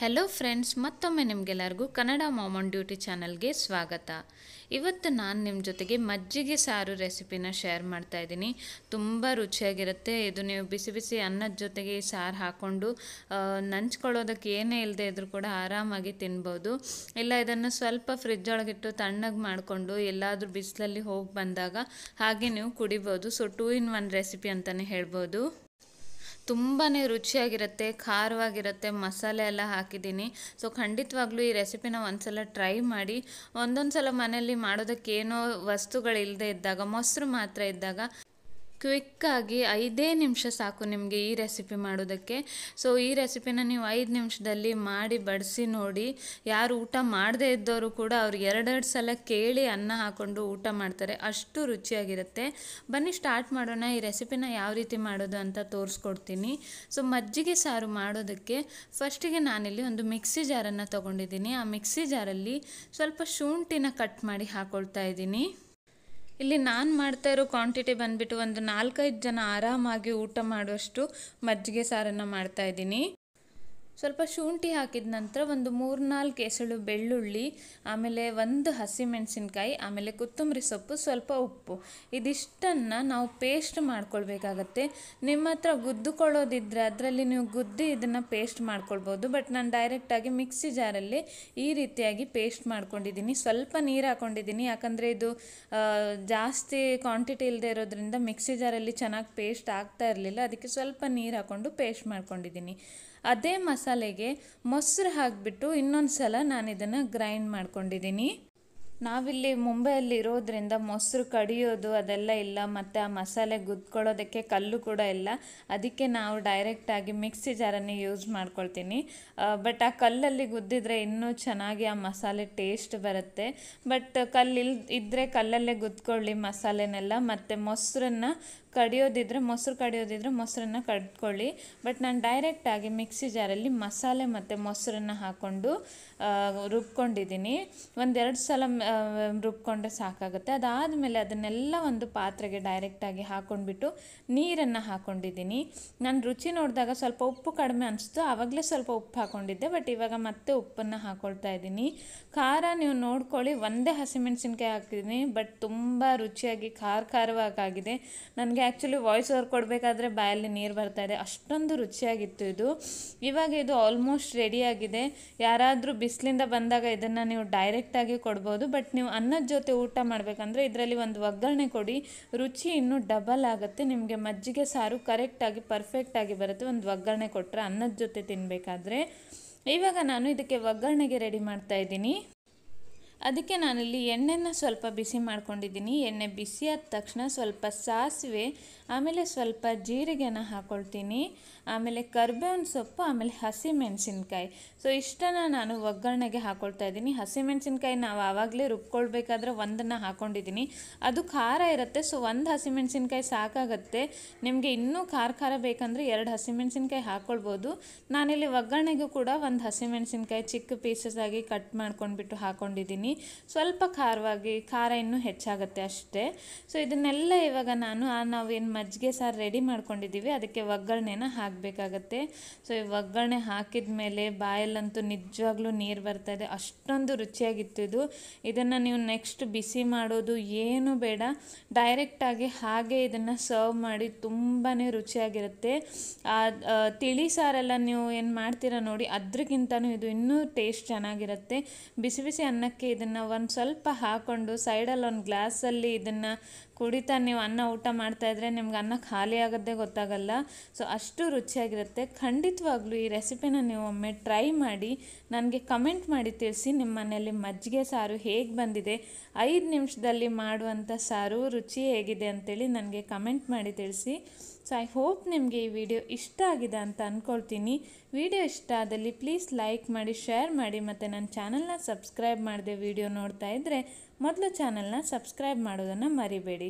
Hello friends ಮತ್ತೊಮ್ಮೆ ನಿಮಗೆಲ್ಲರಿಗೂ Kannada ಮಾಮನ್ duty ಚಾನಲ್ಗೆ ಸ್ವಾಗತ. ಇವತ್ತು ನಾನು ನಿಮ್ಮ ಜೊತೆಗೆ ಮಜ್ಜಿಗೆ ಸಾರು ರೆಸಿಪಿನ ಶೇರ್ ಮಾಡ್ತಾ ಇದ್ದೀನಿ. ತುಂಬ ರುಚಿಯಾಗಿರುತ್ತೆ. ಇದು ನೀವು ಬಿಸಿ ಬಿಸಿ ಅನ್ನದ ಜೊತೆಗೆ ಈ ಸಾರು ಹಾಕ್ಕೊಂಡು ನಂಚ್ಕೊಳ್ಳೋದಕ್ಕೆ ಏನೇ ಇಲ್ಲದೆ ಇದ್ರೂ ಕೂಡ ಆರಾಮಾಗಿ ತಿನ್ಬೋದು. ಇಲ್ಲ ಇದನ್ನು ಸ್ವಲ್ಪ ಫ್ರಿಜ್ ಒಳಗಿಟ್ಟು ತಣ್ಣಗೆ ಮಾಡಿಕೊಂಡು ಎಲ್ಲಾದರೂ ಬಿಸಿಲಲ್ಲಿ ಹೋಗಿ ಬಂದಾಗ ಹಾಗೆ ನೀವು ಕುಡಿಬೋದು. So two in one recipe ಅಂತಲೇ ಹೇಳ್ಬೋದು. ತುಂಬಾ ರುಚಿಯಾಗಿರುತ್ತೆ, ಖಾರವಾಗಿರುತ್ತೆ, ಮಸಾಲೆ ಎಲ್ಲ ಹಾಕಿದ್ದೀನಿ. ಸೊ ಖಂಡಿತವಾಗ್ಲೂ ಈ ರೆಸಿಪಿನ ಒಂದ್ಸಲ ಟ್ರೈ ಮಾಡಿ ಒಂದೊಂದು ಸಲ ಮನೆಯಲ್ಲಿ ಮಾಡೋದಕ್ಕೇನೋ ವಸ್ತುಗಳಿಲ್ಲದೆ ಇದ್ದಾಗ, ಮೊಸರು ಮಾತ್ರ ಇದ್ದಾಗ ಕ್ವಿಕ್ಕಾಗಿ ಐದೇ ನಿಮಿಷ ಸಾಕು ನಿಮಗೆ ಈ ರೆಸಿಪಿ ಮಾಡೋದಕ್ಕೆ ಸೊ ಈ ರೆಸಿಪಿನ ನೀವು ಐದು ನಿಮಿಷದಲ್ಲಿ ಮಾಡಿ, ಬಡಿಸಿ ನೋಡಿ. ಯಾರು ಊಟ ಮಾಡದೇ ಇದ್ದವರು ಕೂಡ ಅವ್ರು ಎರಡೆರಡು ಸಲ ಕೇಳಿ ಅನ್ನ ಹಾಕ್ಕೊಂಡು ಊಟ ಮಾಡ್ತಾರೆ. ಅಷ್ಟು ರುಚಿಯಾಗಿರುತ್ತೆ. ಬನ್ನಿ ಸ್ಟಾರ್ಟ್ ಮಾಡೋಣ. ಈ ರೆಸಿಪಿನ ಯಾವ ರೀತಿ ಮಾಡೋದು ಅಂತ ತೋರಿಸ್ಕೊಡ್ತೀನಿ. ಸೊ ಮಜ್ಜಿಗೆ ಸಾರು ಮಾಡೋದಕ್ಕೆ ಫಸ್ಟಿಗೆ ನಾನಿಲ್ಲಿ ಒಂದು ಮಿಕ್ಸಿ ಜಾರನ್ನು ತೊಗೊಂಡಿದ್ದೀನಿ. ಆ ಮಿಕ್ಸಿ ಜಾರಲ್ಲಿ ಸ್ವಲ್ಪ ಶುಂಠಿನ ಕಟ್ ಮಾಡಿ ಹಾಕ್ಕೊಳ್ತಾ ಇದ್ದೀನಿ. ಇಲ್ಲಿ ನಾನು ಮಾಡ್ತಾ ಇರೋ ಕ್ವಾಂಟಿಟಿ ಬಂದ್ಬಿಟ್ಟು ಒಂದು ನಾಲ್ಕೈದು ಜನ ಆರಾಮಾಗಿ ಊಟ ಮಾಡುವಷ್ಟು ಮಜ್ಜಿಗೆ ಸಾರನ್ನು ಮಾಡ್ತಾ ಇದ್ದೀನಿ. ಸ್ವಲ್ಪ ಶುಂಠಿ ಹಾಕಿದ ನಂತರ ಒಂದು ಮೂರ್ನಾಲ್ಕು ಎಸಳು ಬೆಳ್ಳುಳ್ಳಿ, ಆಮೇಲೆ ಒಂದು ಹಸಿಮೆಣಸಿನ್ಕಾಯಿ, ಆಮೇಲೆ ಕೊತ್ತಂಬರಿ ಸೊಪ್ಪು, ಸ್ವಲ್ಪ ಉಪ್ಪು. ಇದಿಷ್ಟನ್ನು ನಾವು ಪೇಸ್ಟ್ ಮಾಡ್ಕೊಳ್ಬೇಕಾಗತ್ತೆ. ನಿಮ್ಮ ಹತ್ರ ಗುದ್ದುಕೊಳ್ಳೋದಿದ್ರೆ ಅದರಲ್ಲಿ ನೀವು ಗುದ್ದಿ ಇದನ್ನು ಪೇಸ್ಟ್ ಮಾಡ್ಕೊಳ್ಬೋದು ಬಟ್ ನಾನು ಡೈರೆಕ್ಟಾಗಿ ಮಿಕ್ಸಿ ಜಾರಲ್ಲಿ ಈ ರೀತಿಯಾಗಿ ಪೇಸ್ಟ್ ಮಾಡ್ಕೊಂಡಿದ್ದೀನಿ. ಸ್ವಲ್ಪ ನೀರು ಹಾಕ್ಕೊಂಡಿದ್ದೀನಿ ಯಾಕಂದರೆ ಇದು ಜಾಸ್ತಿ ಕ್ವಾಂಟಿಟಿ ಇಲ್ಲದೆ ಇರೋದ್ರಿಂದ ಮಿಕ್ಸಿ ಜಾರಲ್ಲಿ ಚೆನ್ನಾಗಿ ಪೇಸ್ಟ್ ಆಗ್ತಾ ಇರಲಿಲ್ಲ, ಅದಕ್ಕೆ ಸ್ವಲ್ಪ ನೀರು ಹಾಕ್ಕೊಂಡು ಪೇಸ್ಟ್ ಮಾಡ್ಕೊಂಡಿದ್ದೀನಿ. ಅದೇ ಮಸಾಲೆಗೆ ಮೊಸರು ಹಾಕಿಬಿಟ್ಟು ಇನ್ನೊಂದು ಸಲ ನಾನು ಇದನ್ನು ಗ್ರೈಂಡ್ ಮಾಡ್ಕೊಂಡಿದ್ದೀನಿ ನಾವಿಲ್ಲಿ ಮುಂಬೈಯಲ್ಲಿ ಇರೋದ್ರಿಂದ ಮೊಸರು ಕಡಿಯೋದು ಅದೆಲ್ಲ ಇಲ್ಲ, ಮತ್ತು ಆ ಮಸಾಲೆ ಗುದ್ಕೊಳ್ಳೋದಕ್ಕೆ ಕಲ್ಲು ಕೂಡ ಇಲ್ಲ. ಅದಕ್ಕೆ ನಾವು ಡೈರೆಕ್ಟಾಗಿ ಮಿಕ್ಸಿ ಜಾರನ್ನೇ ಯೂಸ್ ಮಾಡ್ಕೊಳ್ತೀನಿ. ಬಟ್ ಆ ಕಲ್ಲಲ್ಲಿ ಗುದ್ದಿದ್ರೆ ಇನ್ನೂ ಚೆನ್ನಾಗಿ ಆ ಮಸಾಲೆ ಟೇಸ್ಟ್ ಬರುತ್ತೆ. ಬಟ್ ಕಲ್ಲಿಲ್ ಇದ್ದರೆ ಕಲ್ಲಲ್ಲೇ ಗುದ್ಕೊಳ್ಳಿ ಮಸಾಲೆನೆಲ್ಲ, ಮತ್ತು ಮೊಸರನ್ನು ಕಡಿಯೋದಿದ್ರೆ, ಮೊಸರು ಕಡಿಯೋದಿದ್ರೆ ಮೊಸರನ್ನ ಕಡ್ಕೊಳ್ಳಿ. ಬಟ್ ನಾನು ಡೈರೆಕ್ಟಾಗಿ ಮಿಕ್ಸಿ ಜಾರಲ್ಲಿ ಮಸಾಲೆ ಮತ್ತು ಮೊಸರನ್ನ ಹಾಕ್ಕೊಂಡು ರುಬ್ಕೊಂಡಿದ್ದೀನಿ. ಒಂದೆರಡು ಸಲ ರುಬ್ಕೊಂಡ್ರೆ ಸಾಕಾಗುತ್ತೆ. ಅದಾದಮೇಲೆ ಅದನ್ನೆಲ್ಲ ಒಂದು ಪಾತ್ರೆಗೆ ಡೈರೆಕ್ಟಾಗಿ ಹಾಕ್ಕೊಂಡ್ಬಿಟ್ಟು ನೀರನ್ನು ಹಾಕ್ಕೊಂಡಿದ್ದೀನಿ ನಾನು ರುಚಿ ನೋಡಿದಾಗ ಸ್ವಲ್ಪ ಉಪ್ಪು ಕಡಿಮೆ ಅನಿಸ್ತು. ಆವಾಗಲೇ ಸ್ವಲ್ಪ ಉಪ್ಪು ಹಾಕ್ಕೊಂಡಿದ್ದೆ ಬಟ್ ಇವಾಗ ಮತ್ತೆ ಉಪ್ಪನ್ನು ಹಾಕ್ಕೊಳ್ತಾ ಇದ್ದೀನಿ. ಖಾರ ನೀವು ನೋಡ್ಕೊಳ್ಳಿ. ಒಂದೇ ಹಸಿಮೆಣಸಿನ್ಕಾಯಿ ಹಾಕಿದ್ದೀನಿ ಬಟ್ ತುಂಬ ರುಚಿಯಾಗಿ ಖಾರ ಖಾರವಾಗಿದೆ ನನಗೆ ಆ್ಯಕ್ಚುಲಿ ವಾಯ್ಸ್ ಓವರ್ ಕೊಡಬೇಕಾದ್ರೆ ಬಾಯಲ್ಲಿ ನೀರು ಬರ್ತಾ ಇದೆ. ಅಷ್ಟೊಂದು ರುಚಿಯಾಗಿತ್ತು ಇದು. ಇವಾಗ ಇದು ಆಲ್ಮೋಸ್ಟ್ ರೆಡಿಯಾಗಿದೆ ಯಾರಾದರೂ ಬಿಸಿಲಿಂದ ಬಂದಾಗ ಇದನ್ನು ನೀವು ಡೈರೆಕ್ಟಾಗಿ ಕೊಡ್ಬೋದು. ಬಟ್ ನೀವು ಅನ್ನದ ಜೊತೆ ಊಟ ಮಾಡಬೇಕಂದ್ರೆ ಇದರಲ್ಲಿ ಒಂದು ಒಗ್ಗರಣೆ ಕೊಡಿ. ರುಚಿ ಇನ್ನೂ ಡಬಲ್ ಆಗುತ್ತೆ. ನಿಮಗೆ ಮಜ್ಜಿಗೆ ಸಾರು ಕರೆಕ್ಟಾಗಿ ಪರ್ಫೆಕ್ಟಾಗಿ ಬರುತ್ತೆ. ಒಂದು ಒಗ್ಗರಣೆ ಕೊಟ್ಟರೆ ಅನ್ನದ ಜೊತೆ ತಿನ್ನಬೇಕಾದ್ರೆ ಇವಾಗ ನಾನು ಇದಕ್ಕೆ ಒಗ್ಗರಣೆಗೆ ರೆಡಿ ಮಾಡ್ತಾ ಇದ್ದೀನಿ. ಅದಕ್ಕೆ ನಾನಿಲ್ಲಿ ಎಣ್ಣೆನ ಸ್ವಲ್ಪ ಬಿಸಿ ಮಾಡ್ಕೊಂಡಿದ್ದೀನಿ. ಎಣ್ಣೆ ಬಿಸಿ ಆದ ತಕ್ಷಣ ಸ್ವಲ್ಪ ಸಾಸಿವೆ, ಆಮೇಲೆ ಸ್ವಲ್ಪ ಜೀರಿಗೆನ ಹಾಕ್ಕೊಳ್ತೀನಿ ಆಮೇಲೆ ಕರ್ಬೇವಿನ ಸೊಪ್ಪು, ಆಮೇಲೆ ಹಸಿ ಮೆಣಸಿನ್ಕಾಯಿ ಸೊ ಇಷ್ಟನ್ನು ನಾನು ಒಗ್ಗರಣೆಗೆ ಹಾಕ್ಕೊಳ್ತಾ ಇದ್ದೀನಿ. ಹಸಿ ಮೆಣಸಿನ್ಕಾಯಿ ನಾವು ಆವಾಗಲೇ ರುಬ್ಕೊಳ್ಬೇಕಾದ್ರೆ ಒಂದನ್ನು ಹಾಕ್ಕೊಂಡಿದ್ದೀನಿ ಅದು ಖಾರ ಇರುತ್ತೆ. ಸೊ ಒಂದು ಹಸಿಮೆಣಸಿನ್ಕಾಯಿ ಸಾಕಾಗತ್ತೆ. ನಿಮಗೆ ಇನ್ನೂ ಖಾರ ಖಾರ ಬೇಕಂದರೆ ಎರಡು ಹಸಿಮೆಣಸಿನ್ಕಾಯಿ ಹಾಕ್ಕೊಳ್ಬೋದು ನಾನಿಲ್ಲಿ ಒಗ್ಗರಣೆಗೂ ಕೂಡ ಒಂದು ಹಸಿಮೆಣಸಿನ್ಕಾಯಿ ಚಿಕ್ಕ ಪೀಸಸ್ ಆಗಿ ಕಟ್ ಮಾಡ್ಕೊಂಡ್ಬಿಟ್ಟು ಹಾಕ್ಕೊಂಡಿದ್ದೀನಿ ಸ್ವಲ್ಪ ಖಾರವಾಗಿ, ಖಾರ ಇನ್ನೂ ಹೆಚ್ಚಾಗುತ್ತೆ ಅಷ್ಟೇ. ಸೊ ಇದನ್ನೆಲ್ಲ ಇವಾಗ ನಾನು ನಾವೇನು ಮಜ್ಜಿಗೆ ಸಾರು ರೆಡಿ ಮಾಡ್ಕೊಂಡಿದ್ದೀವಿ, ಅದಕ್ಕೆ ಒಗ್ಗರಣೆನ ಹಾಕಬೇಕಾಗತ್ತೆ. ಸೊ ಈ ಒಗ್ಗರಣೆ ಹಾಕಿದ ಮೇಲೆ ಬಾಯಲ್ಲಂತೂ ನಿಜವಾಗ್ಲೂ ನೀರು ಬರ್ತಾ ಇದೆ. ಅಷ್ಟೊಂದು ರುಚಿಯಾಗಿತ್ತು ಇದು. ಇದನ್ನು ನೀವು ನೆಕ್ಸ್ಟ್ ಬಿಸಿ ಮಾಡೋದು ಏನು ಬೇಡ. ಡೈರೆಕ್ಟಾಗಿ ಹಾಗೆ ಇದನ್ನು ಸರ್ವ್ ಮಾಡಿ ತುಂಬಾ ರುಚಿಯಾಗಿರುತ್ತೆ. ತಿಳಿ ಸಾರೆಲ್ಲ ನೀವು ಏನು ಮಾಡ್ತೀರಾ ನೋಡಿ ಅದ್ರಕ್ಕಿಂತನೂ ಇದು ಇನ್ನೂ ಟೇಸ್ಟ್ ಚೆನ್ನಾಗಿರುತ್ತೆ. ಬಿಸಿ ಬಿಸಿ ಅನ್ನಕ್ಕೆ ಇದನ್ನು ಒಂದು ಸ್ವಲ್ಪ ಹಾಕ್ಕೊಂಡು ಸೈಡಲ್ಲಿ ಒಂದು ಗ್ಲಾಸಲ್ಲಿ ಇದನ್ನು ಕುಡಿತಾ ನೀವು ಅನ್ನ ಊಟ ಮಾಡ್ತಾ ಇದ್ರೆ ನಿಮ್ಗೆ ಅನ್ನ ಖಾಲಿ ಆಗೋದೇ ಗೊತ್ತಾಗಲ್ಲ. ಸೊ ಅಷ್ಟು ರುಚಿಯಾಗಿರುತ್ತೆ. ಖಂಡಿತವಾಗ್ಲೂ ಈ ರೆಸಿಪಿನ ನೀವು ಒಮ್ಮೆ ಟ್ರೈ ಮಾಡಿ, ನನಗೆ ಕಮೆಂಟ್ ಮಾಡಿ ತಿಳಿಸಿ ನಿಮ್ಮ ಮನೆಯಲ್ಲಿ ಮಜ್ಜಿಗೆ ಸಾರು ಹೇಗೆ ಬಂದಿದೆ, ಐದು ನಿಮಿಷದಲ್ಲಿ ಮಾಡುವಂಥ ಸಾರು ರುಚಿ ಹೇಗಿದೆ ಅಂತೇಳಿ ನನಗೆ ಕಮೆಂಟ್ ಮಾಡಿ ತಿಳಿಸಿ. ಸೊ ಐ ಹೋಪ್ ನಿಮಗೆ ಈ ವಿಡಿಯೋ ಇಷ್ಟ ಆಗಿದೆ ಅಂತ ಅಂದ್ಕೊಳ್ತೀನಿ ವಿಡಿಯೋ ಇಷ್ಟ ಆದಲ್ಲಿ ಪ್ಲೀಸ್ ಲೈಕ್ ಮಾಡಿ ಶೇರ್ ಮಾಡಿ ಮತ್ತು ನನ್ನ ಚಾನಲ್ನ ಸಬ್ಸ್ಕ್ರೈಬ್ ಮಾಡಿದೆ ವಿಡಿಯೋ ನೋಡ್ತಾ ಇದ್ದರೆ ಮೊದಲು ಚಾನಲ್ನ ಸಬ್ಸ್ಕ್ರೈಬ್ ಮಾಡೋದನ್ನು ಮರಿಬೇಡಿ.